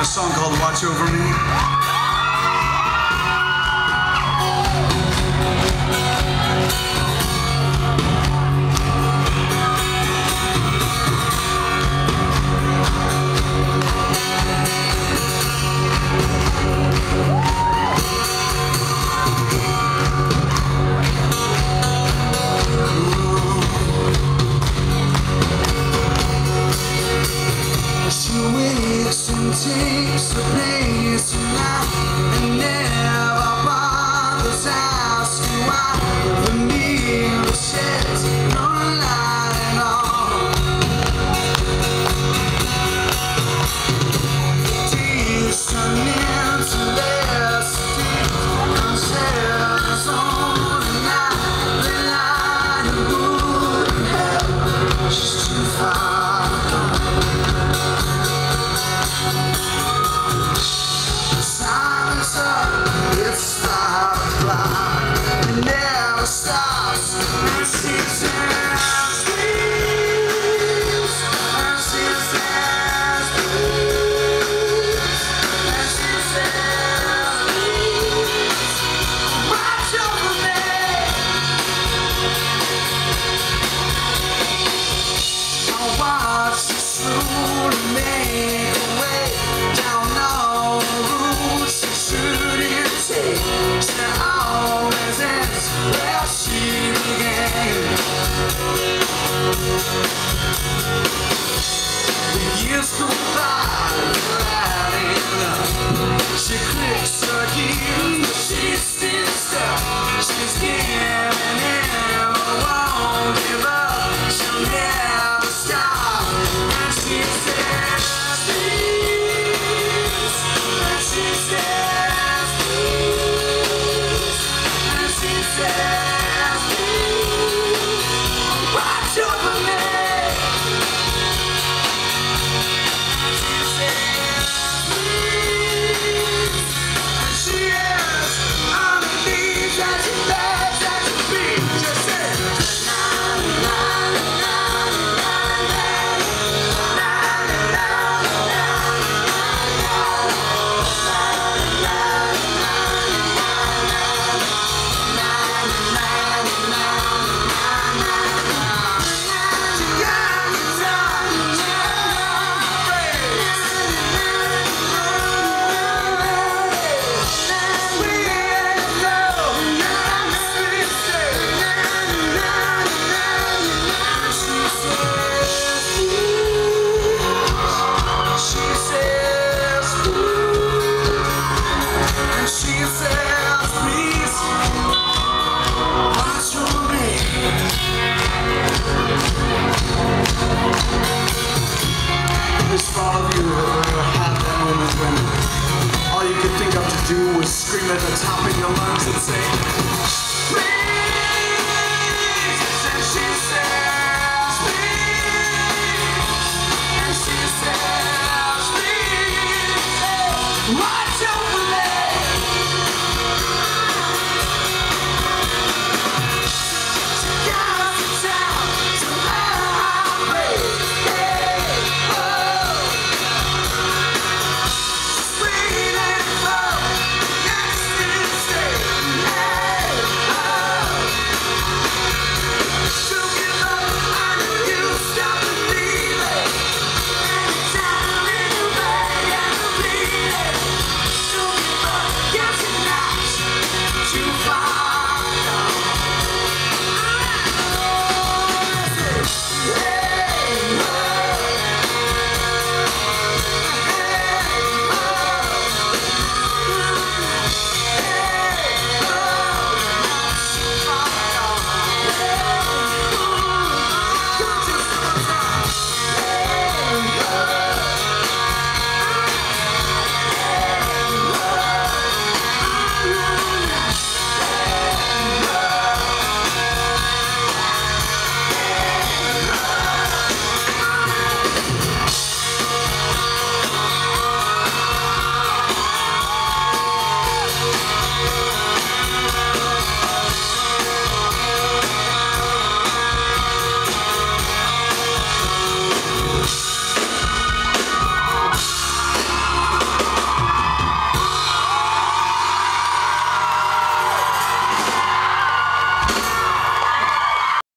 a song called Watch Over Me. Takes the place tonight? And never all you could think of to do was scream at the top of your lungs and say,